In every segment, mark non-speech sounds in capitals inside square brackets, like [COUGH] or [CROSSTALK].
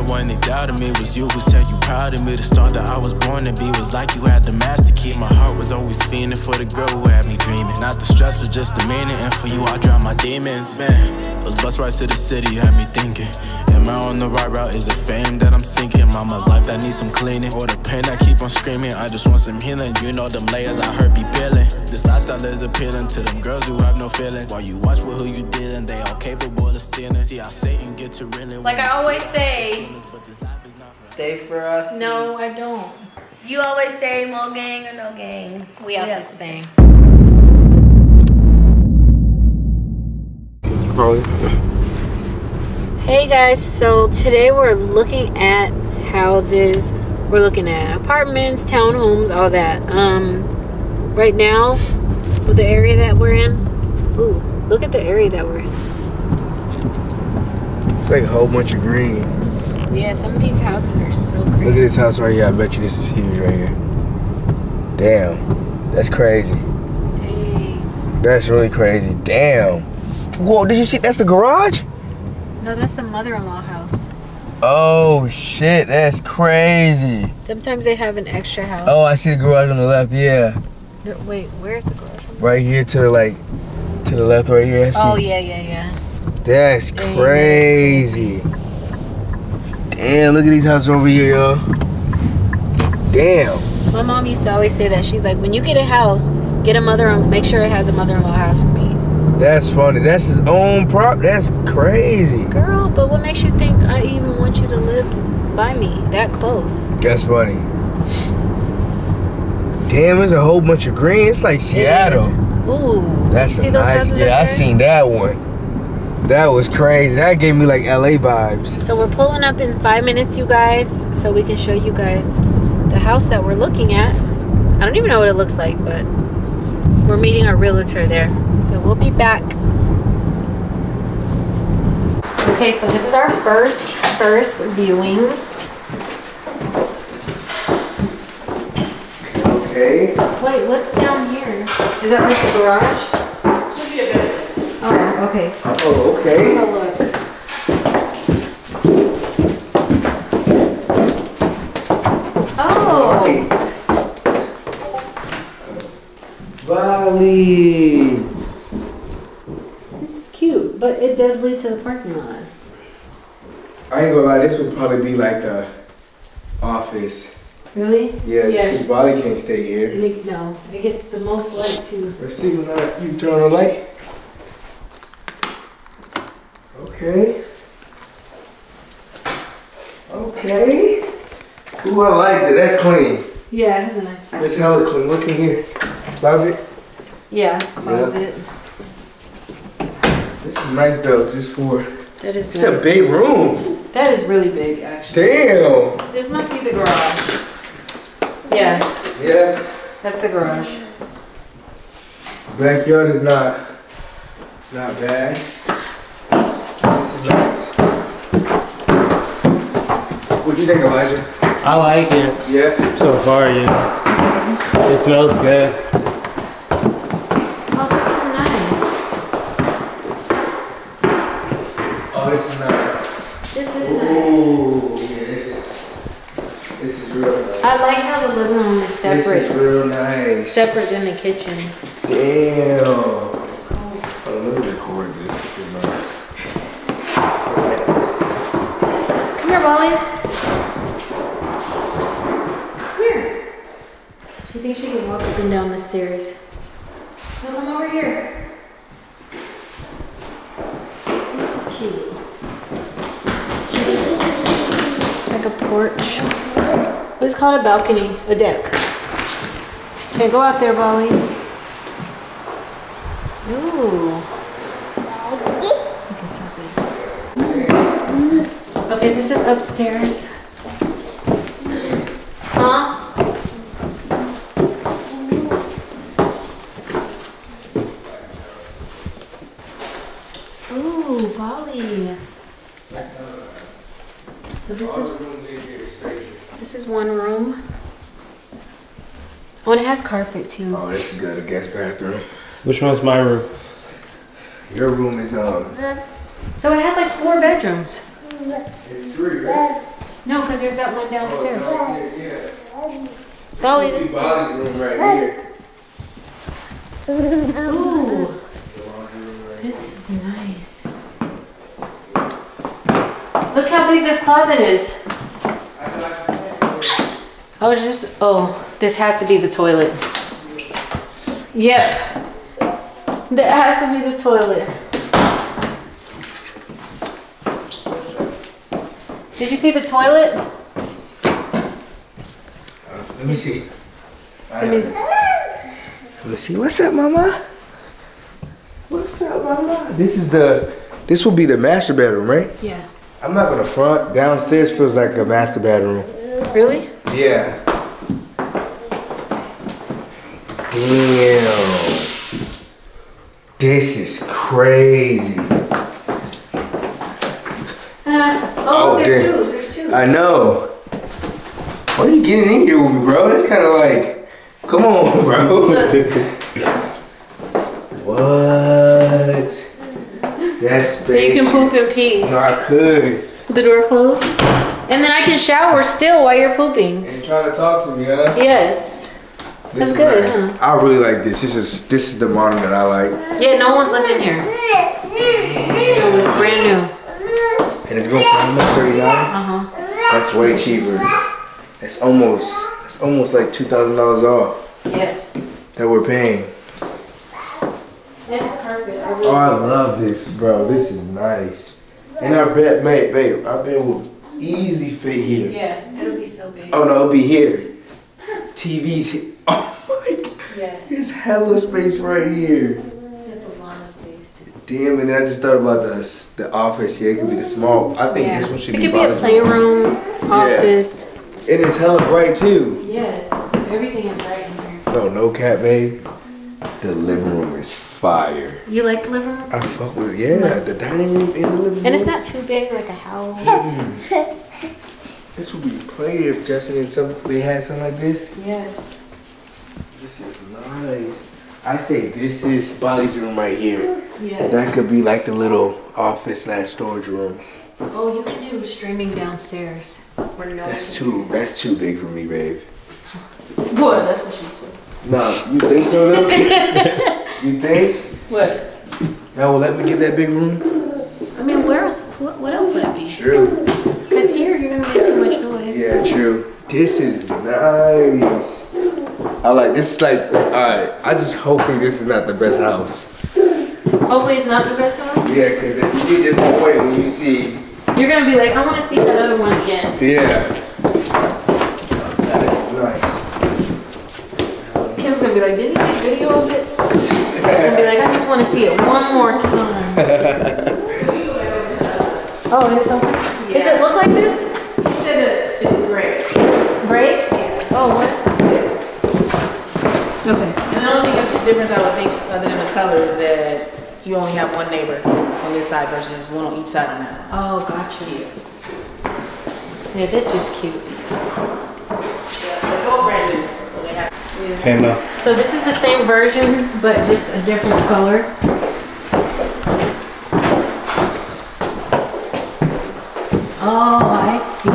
remember when they doubted me. Was you who said you proud of me. The star that I was born to be was like you had the master key. My heart was always fiending for the girl who had me dreaming. Not the stress, but just the meaning. And for you, I drown my demons. Man, those bus rides to the city had me thinking. Am I on the right route? Is it fame that I'm sinking? Mama's life that needs some cleaning. Or the pain that keep on screaming. I just want some healing. You know them layers I heard be peeling. This lifestyle is appealing to them girls who have no feelings. While you watch with who you dealing, they all capable of stealing. See how Satan get to reeling. Like I always say. Stay for us. No, I don't. You always say more gang or no gang. We out this thing. Hey guys, so today we're looking at houses. We're looking at apartments, townhomes, all that. Um, right now, with the area that we're in, ooh, look at the area that we're in. It's like a whole bunch of green. Yeah, some of these houses are so crazy. Look at this house right here. I bet you this is huge right here. Damn. That's crazy. Dang. That's really crazy. Damn. Whoa, did you see? That's the garage? No, that's the mother-in-law house. Oh, shit. That's crazy. Sometimes they have an extra house. Oh, I see the garage on the left. Yeah. No, Wait, where's the garage? Right here to the, like, to the left right here. Oh yeah, yeah, yeah. That's that's crazy. Damn, look at these houses over here, y'all. Damn. My mom used to always say that. She's like, when you get a house, get a mother. In make sure it has a mother-in-law house for me. That's funny. That's his own prop. That's crazy. Girl, but what makes you think I even want you to live by me that close? That's funny. Damn, there's a whole bunch of green. It's like Seattle. Ooh, That's you see a those nice. houses Yeah, I seen that one. That was crazy. That gave me like LA vibes. So we're pulling up in five minutes, you guys, so we can show you guys the house that we're looking at. I don't even know what it looks like, but we're meeting our realtor there. So we'll be back. Okay, so this is our first first viewing. Okay. Wait, what's down here? Is that like the garage? Oh, okay. Oh, okay. Take a look. Oh, Hey. Bali. this is cute, but it does lead to the parking lot. I ain't gonna lie. This would probably be like the office. Really? Yeah, Yeah. because Bali can't stay here. No, it gets the most light too. Let's see when I, you turn on the light. Okay. Okay. Ooh, I like that. That's clean. Yeah, it has a nice That's hella clean. What's in here? Closet? Yeah, closet. This is nice though, just for. That is It's nice. a big room. That is really big, actually. Damn. This must be the garage. Yeah, Yeah. that's the garage. Backyard is not not bad. This. What do you think, Elijah? I like it Yeah. so far, yeah. It smells good. Oh, this is nice. Oh, this is nice. This is nice. Ooh, yeah, this is this is real nice. I like how the living room is separate. This is real nice. separate than the kitchen. Damn. Oh, let me record this. This is nice. Come here, Molly. Come here. She thinks she can walk up and down the stairs. No, come over here. This is cute. Like a porch. What's called a balcony? A deck. Okay, go out there, Molly. Ooh. You can stop it. Okay, this is upstairs. Huh? Ooh, Bali. So this is this is one room. Oh, and it has carpet too. Oh, this is good. A guest bathroom. Which one's my room? Your room is um. So it has like four bedrooms. It's three, right? No, because there's that one oh, downstairs. Yeah. Dolly, this. Bobby's room right here. Ooh. This is nice. Look how big this closet is. I was just, oh, this has to be the toilet. Yep. That has to be the toilet. Did you see the toilet? Uh, let me see. I mean, Let me see. What's up, mama? What's up, mama? This is the. This will be the master bedroom, right? yeah. I'm not gonna front. Downstairs feels like a master bedroom. Really? Yeah. Damn. This is crazy. Uh, oh, Oh, there's damn. two. There's two. I know. What are you getting in here with me, bro? That's kind of like, come on, [LAUGHS] bro. what? That's so you can poop in peace. No, I could. The door closed. And then I can shower still while you're pooping. And you're trying to talk to me, huh? Yes. This That's good, nice. I really like this. This is this is the model that I like, Yeah, no one's living here. [LAUGHS] It was brand new. And it's going for how much? Thirty dollars. Uh huh. That's way cheaper. It's almost that's almost like two thousand dollars off Yes. that we're paying. And it's carpet. I really Oh, I love this, bro. This is nice. And our bed, mate, babe, our bed will easily fit here. Yeah, it'll be so big. Oh no, it'll be here. TV's here. [LAUGHS] Oh my god. Yes. There's hella space right here. That's a lot of space. Damn, and then I just thought about the the office. Yeah, it could be the small. I think Yeah. this one should be. It be could be a bottom. playroom, office. And it's hella bright too. Yes. Everything is right in here. No, no cat, babe. The living room is fire. You like the living room? I fuck with it. Yeah, the dining room and the living room. And it's not too big like a house. [LAUGHS] This would be plenty if Justin and some they had something like this. Yes. This is nice. I say this is Bali's room right here. Yes. That could be like the little office slash storage room. Oh, you can do streaming downstairs. Where no That's too that's too big for me, babe. Boy, that's what she said. No, you think so though? [LAUGHS] you think? What? That will let me get that big room? I mean, where else? What, what else would it be? True. Because here you're gonna make too much noise. Yeah, true. This is nice. I like this is like alright, I just hopefully this is not the best house. Hopefully, it's not the best house. Yeah, cause if you get disappointed when you see You're gonna be like, I want to see that other one again. Yeah. That is nice. Kim's gonna be like, did he take video of it? He's gonna be like, I just want to see it one more time. [LAUGHS] oh, it is something. Does it look like this? He said it- it's gray. Gray? Oh, what? Okay. And the only thing, the difference I would think, other than the color, is that you only have one neighbor on this side versus one on each side on that one. Oh, gotcha. Yeah, this is cute. They're both brand new, so they have. Okay. So this is the same version, but just a different color. Oh, I see.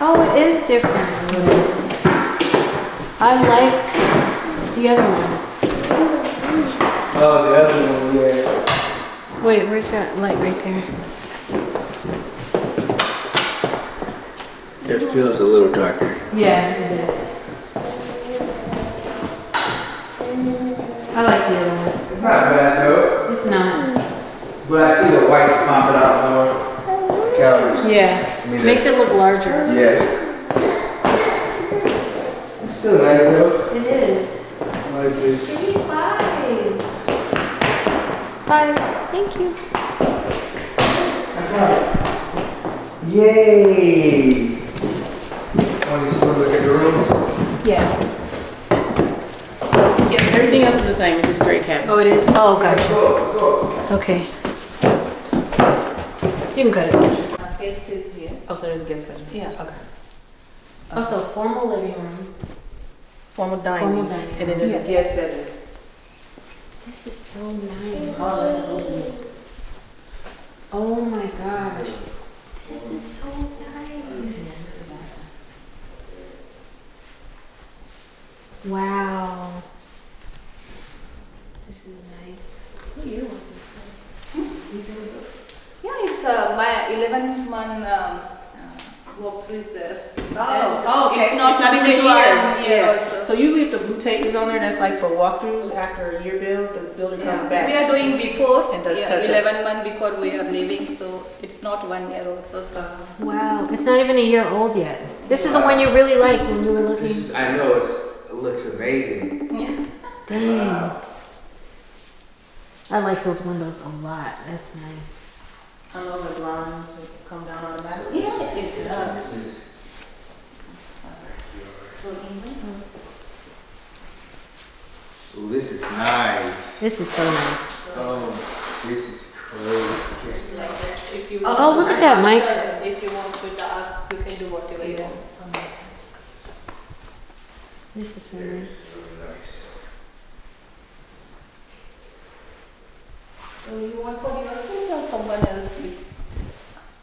Oh, it is different. I like the other one. Oh, the other one, yeah. Wait, where's that light right there? It feels a little darker. Yeah, it is. I like the other one. It's not bad though. It's not. But I see the whites popping out more. Counters. Yeah. Me Makes it look larger. Yeah. It's still nice though. It is. I like this. Give me five. Five. Thank you. Yay! Want to look at the rooms? Yeah. Everything else is the same, it's just gray cabinet. Oh, it is? Oh, gotcha. Go, go. Okay. You can cut it. Guest is here. Oh, so there's a guest bedroom? Yeah. Okay. Also, formal living room. Formal dining, Formal dining. and then there's a guest bedroom. This is so nice. Oh my gosh. This is so nice. Wow. This is nice. Who you want? Yeah, it's uh, my 11th month um, uh, walkthrough there. Oh, oh, okay. It's not, even completed a to year. Yeah. also. So usually if the blue tape is on there, that's like for walkthroughs after a year build, the builder comes back. We are doing before, And does yeah, touch-ups. 11 months before we are leaving, so it's not one year also. So Wow. It's not even a year old yet. This is the one you really liked when you were looking. This is, I know it's, it looks amazing. Yeah. Dang. I like those windows a lot. That's nice. I know the blinds that come down on the back. yeah, it's uh, This is Ooh, this is nice. This is so nice. Oh, this is crazy. like that. If you Oh, look at that, Mike. if you want to dark, you can do whatever you want. This is so nice. Really nice. So you want for yourself or someone else? will-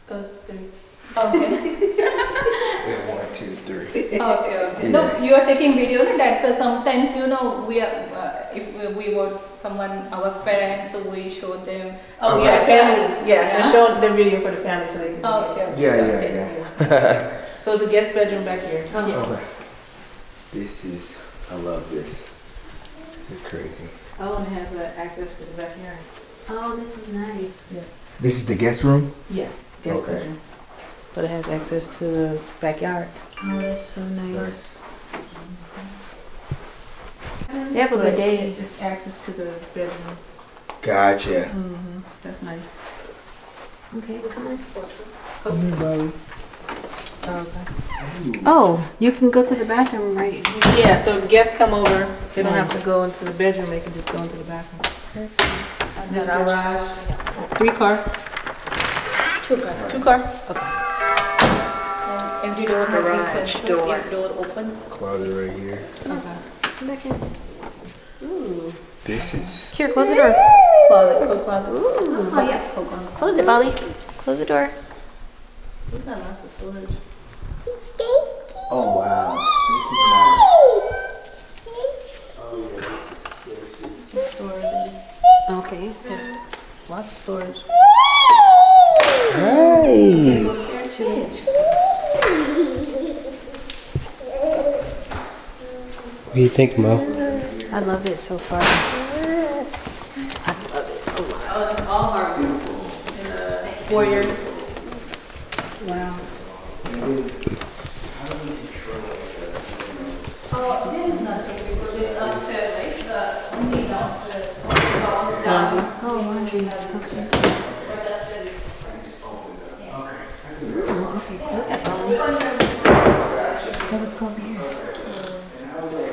That's good. Okay. Yeah, one, two, three. Okay, okay. No, you are taking video, no? that's why sometimes, you know, we are, uh, if we- we want someone, our friends, so we show them. Oh, Okay. yeah, family. Yeah, Yeah. they're video for the family so they can. Oh, okay. Yeah, yeah, okay. yeah. [LAUGHS] So it's a guest bedroom back here. Okay. This is, I love this. This is crazy. Oh, and it has uh, access to the backyard. Oh, this is nice. Yeah. This is the guest room? Yeah, guest Okay. bedroom. But it has access to the backyard. Oh, that's so nice. They have a But bidet. It's access to the bedroom. Gotcha. Mm-hmm. That's nice. Okay, come on. Oh, okay. Oh, you can go to the bathroom right here. Yeah, so if guests come over, they don't have to go into the bedroom, they can just go into the bathroom. This garage, three car, Two car. two car. And every door has uh, Garage this sensor, door. if door opens. Closet right here. Come back in. Ooh. This is, Here, close the door. Closet, coat closet. Oh, yeah. Oh, coat. Close it, Bali. Close the door. It's got lots of storage. oh wow. Storage. Okay. Lots of storage. This is nice. Hey. What do you think, Mo? I love it so far. I love it oh, a lot. Oh, it's all hardwood. In the foyer. Wow. Oh, there is nothing because it's upstairs, right? The only downstairs. Oh, laundry. Okay. Oh, okay. Close it, Bali. Oh, let's here.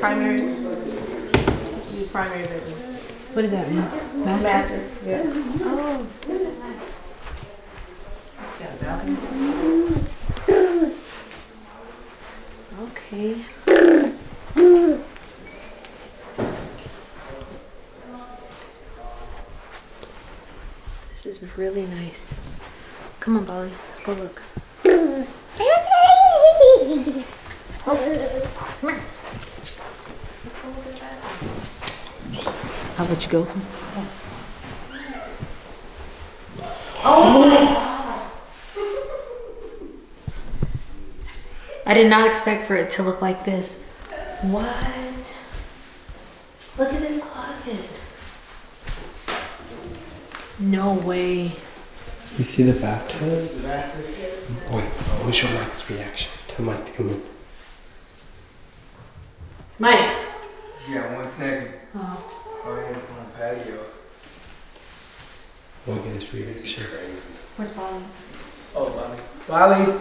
Primary. The primary bedroom. What does that mean? Master? Master, yeah. Oh, this is nice. It's got a balcony. Okay. This is really nice. Come on, Bali. Let's go look. Oh. I'll let you go. I did not expect for it to look like this. What? Look at this closet. No way. You see the bathtub? Wait, what's your Mike's reaction? Tell Mike to come in. Mike. Yeah, one second. Oh, Go ahead on the patio. We'll get his reaction. where's Bali? Oh, Bobby. Bali.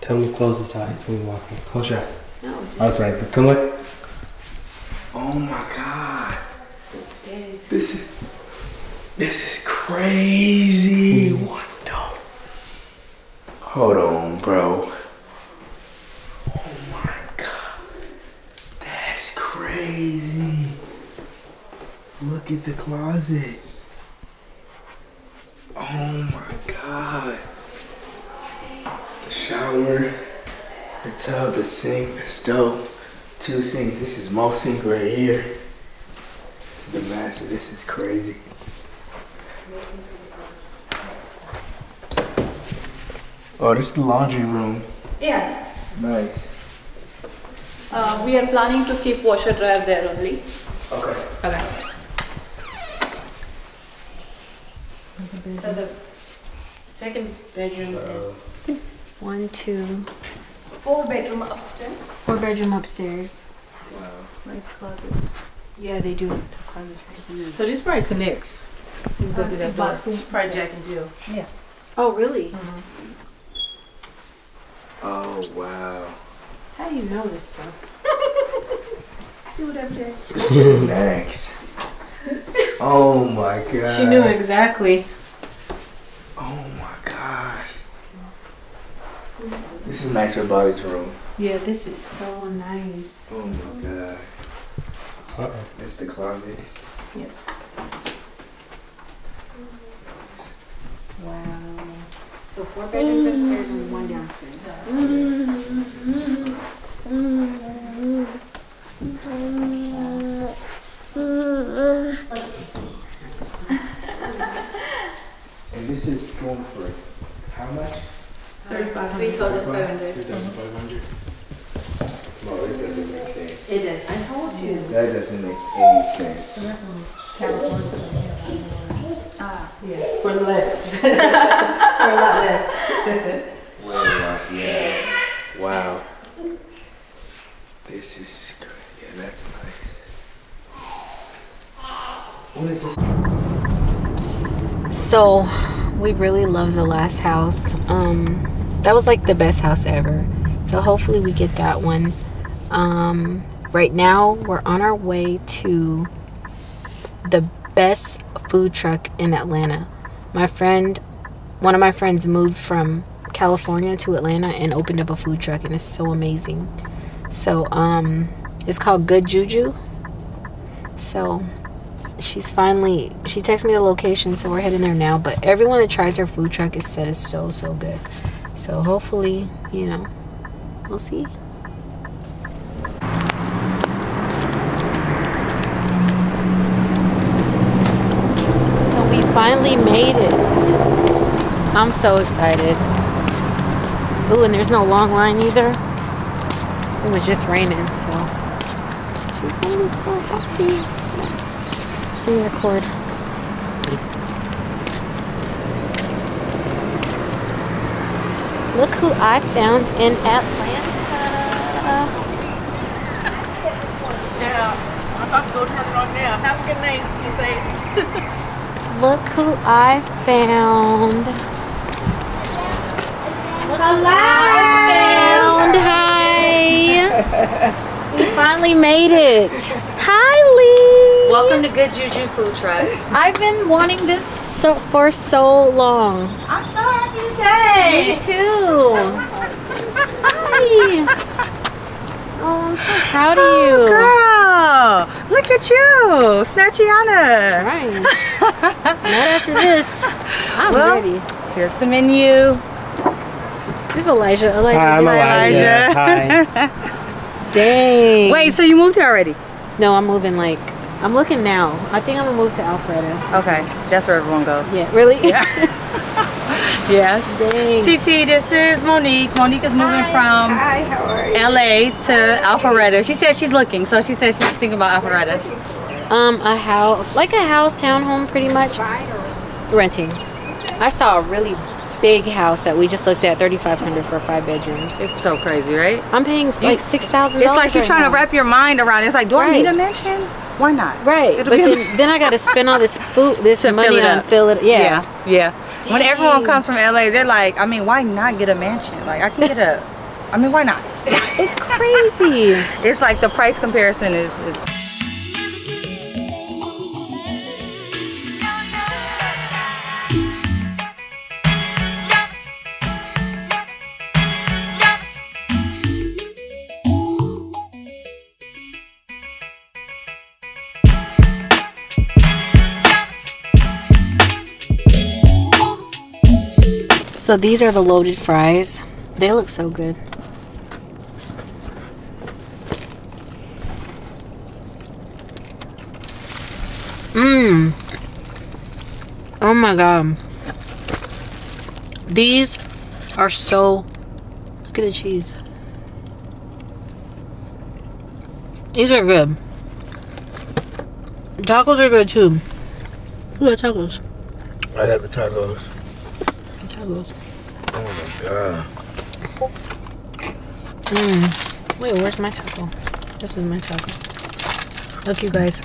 Tell him to close his eyes when we walk in. Close your eyes. No, I was right, but come look. Oh my God. it's big. This is this is crazy. What the? Hold on, bro. Oh my God. That's crazy. Look at the closet. Oh my god. The shower, the tub, the sink, the stove, two sinks. This is my sink right here. This is the master. This is crazy. Oh, this is the laundry room. Yeah. Nice. Uh, we are planning to keep washer dryer there only. Okay. Okay. So the second bedroom is one, two, Four bedroom upstairs. four bedroom upstairs. Wow. Nice closets. Yeah, they do. The closets right here. So this probably connects. You can go through that door. Bathroom. Probably Jack and Jill. Yeah. Oh, really? Mm-hmm. Oh wow. How do you know this stuff? [LAUGHS] Do whatever, Jack. [LAUGHS] Next. Oh my god. She knew exactly. Oh my gosh. This is nice nicer body's room. Yeah, this is so nice. Oh my god. Uh-oh. It's the closet. Wow. Four bedrooms upstairs and one downstairs. Let's see. And this is storm free. How much? Thirty-five Three hundred. thousand five hundred. 3500 No, this doesn't make sense. It is. I told you. That doesn't make any sense. Yeah, for less. [LAUGHS] For a lot less. Wow. Yeah. Wow. This is good. Yeah, that's nice. What is this? So, we really love the last house. Um, that was like the best house ever. So hopefully we get that one. Um, right now we're on our way to the best food truck in Atlanta. My friend, one of my friends moved from California to Atlanta and opened up a food truck and it's so amazing. So, um, it's called Good Juju. So, she's finally she texted me the location so we're heading there now but everyone that tries her food truck is said is so so good so hopefully you know we'll see so we finally made it i'm so excited Ooh, and there's no long line either it was just raining so she's gonna be so happy let me record. Look who I found in Atlanta. Now, I'm about to go turn it on now. Have a good night, you say. [LAUGHS] Look who I found. Look who I found. Hi. [LAUGHS] we finally made it. Hi, Lee. Welcome to Good Juju Food Truck. I've been wanting this so for so long. I'm so happy today. Me too. [LAUGHS] Hi. Oh, I'm so proud of [GASPS] oh, you. Girl, look at you, Snatchiana. Right. [LAUGHS] Not after this. I'm Well, ready. Here's the menu. This is Elijah. Elijah. Hi, I'm this Elijah. Hi. [LAUGHS] Dang. Wait, so you moved here already? No, I'm moving like I'm looking now. I think I'm gonna move to Alpharetta. Okay, that's where everyone goes. Yeah, really? Yeah. [LAUGHS] Yeah. Dang. TT, this is Monique. Monique is moving from LA to Alpharetta. She said she's looking, so she said she's thinking about Alpharetta. Um, a house, like a house, townhome, pretty much. Renting. I saw a really big house that we just looked at, thirty five hundred for a five bedroom. It's so crazy, right? I'm paying like six thousand. It's like you're trying to wrap your mind around it. It's like, do I need a mansion? Why not? Right, It'll but then, [LAUGHS] then I got to spend all this food, this money fill it on up. fill it. Yeah. yeah, yeah. When everyone comes from LA, they're like, I mean, why not get a mansion? Like, I can get a. I mean, why not? it's crazy. [LAUGHS] It's like the price comparison is is So these are the loaded fries. They look so good. Mmm. Oh my god. These are so. Look at the cheese. These are good. Tacos are good too. Who got tacos? I got the tacos. Tacos. Oh my god. Mmm. Wait, where's my taco? This is my taco. Look, you guys.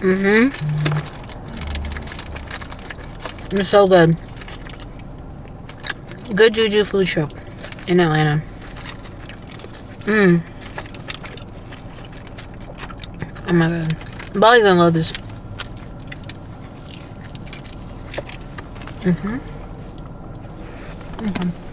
Mm-hmm. It's so good. Good Juju food truck in Atlanta. Mmm. Oh my god. Bali's gonna love this. Mm-hmm. Mm-hmm.